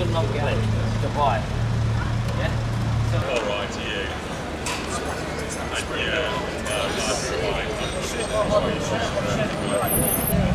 At not get it. Goodbye. Yeah? All right to you. And yeah, no,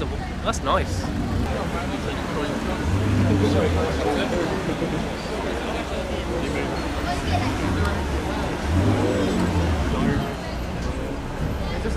that's nice. Just